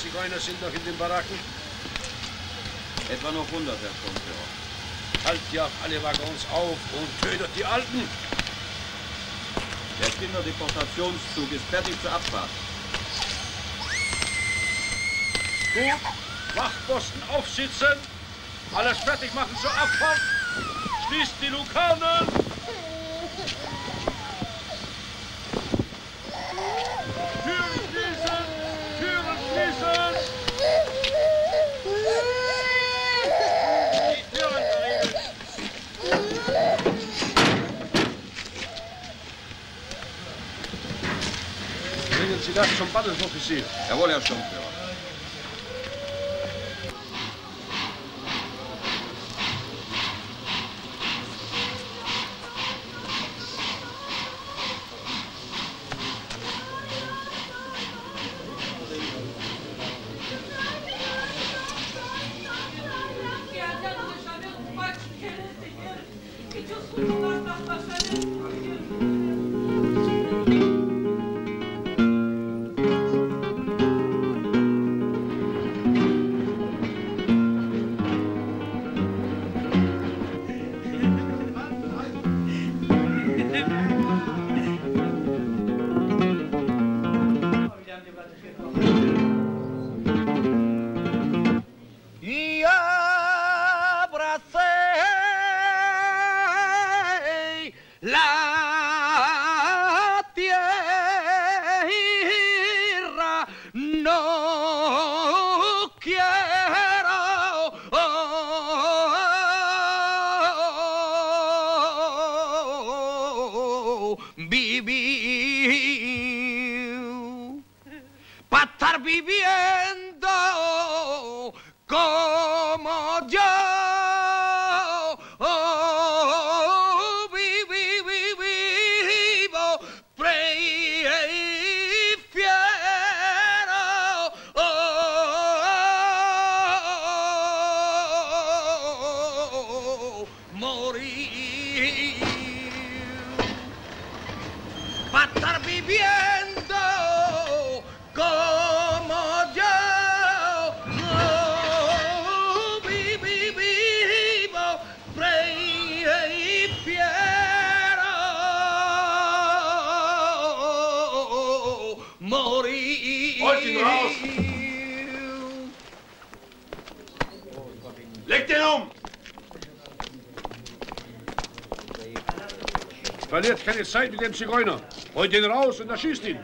Zigeuner sind noch in den Baracken? Etwa noch 100, Herr Sturmführer. Halt ja alle Waggons auf und tötet die Alten. Der Kinderdeportationszug ist fertig zur Abfahrt. Gut, Wachposten aufsitzen. Alles fertig machen zur Abfahrt. Schließt die Lukarnen. universidad, son padres de oficina. Ja volia som teva. Que Deus não No quiero vivir. Para estar viviendo como yo morir para estar viviendo como yo. Vi- vi- vivo prefiero morir. Verliert keine Zeit mit dem Zigeuner. Holt ihn raus und erschießt ihn.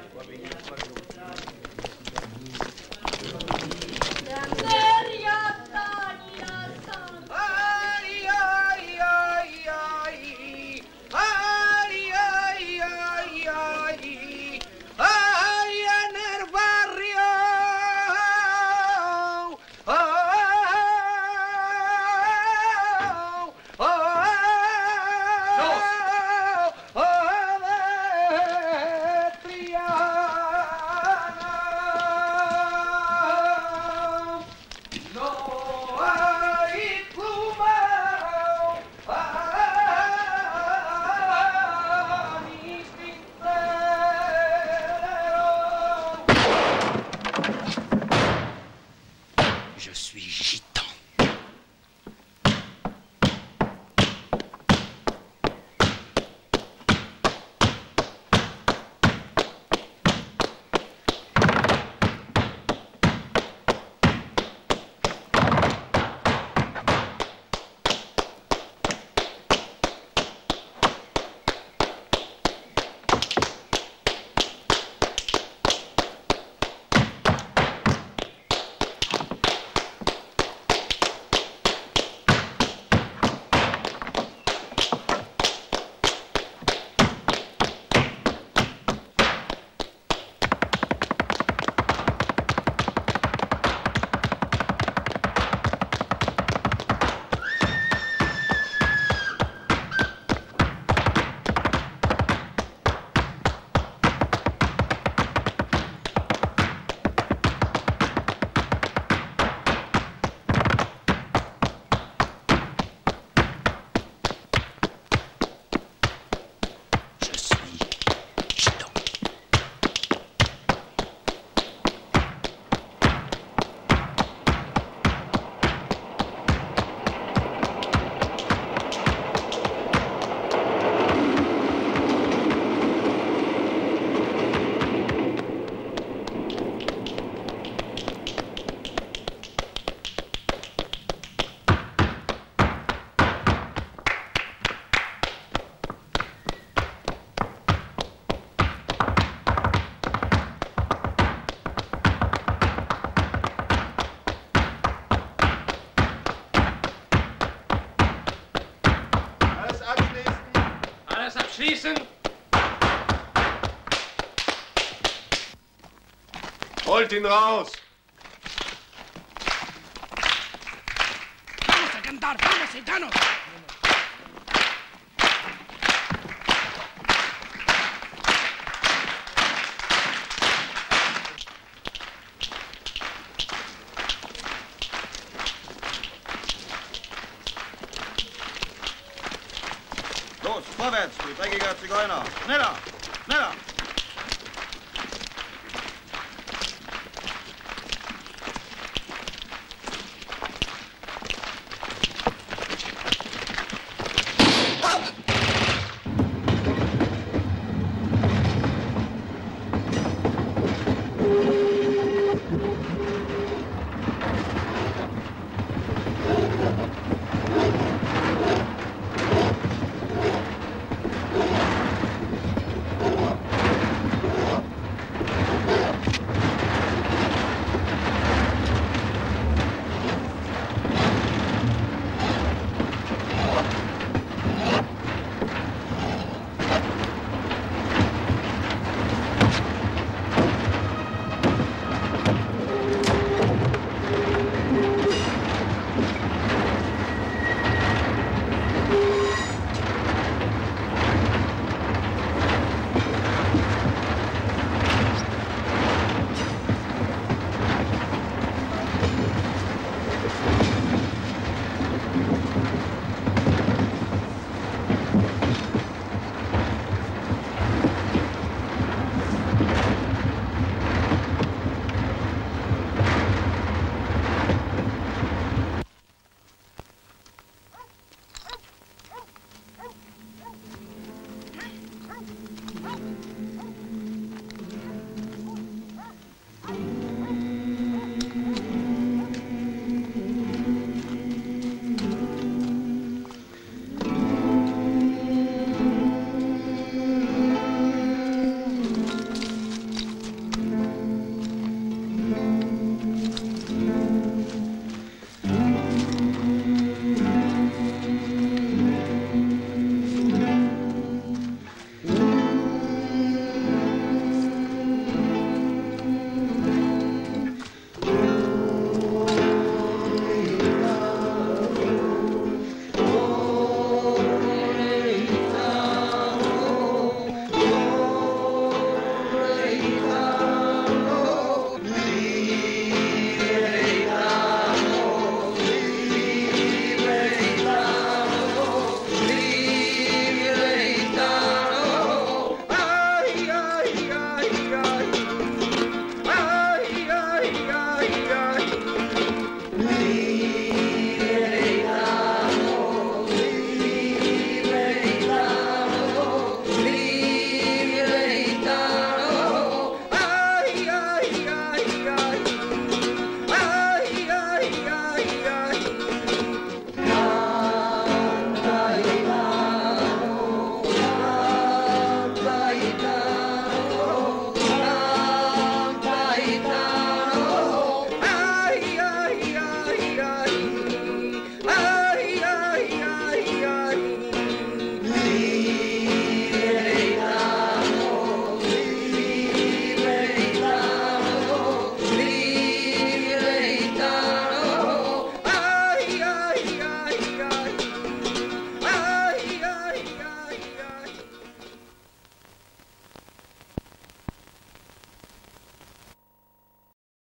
Holt ihn raus! Los, vorwärts, du dreckiger Zigeuner! Schneller! Schneller!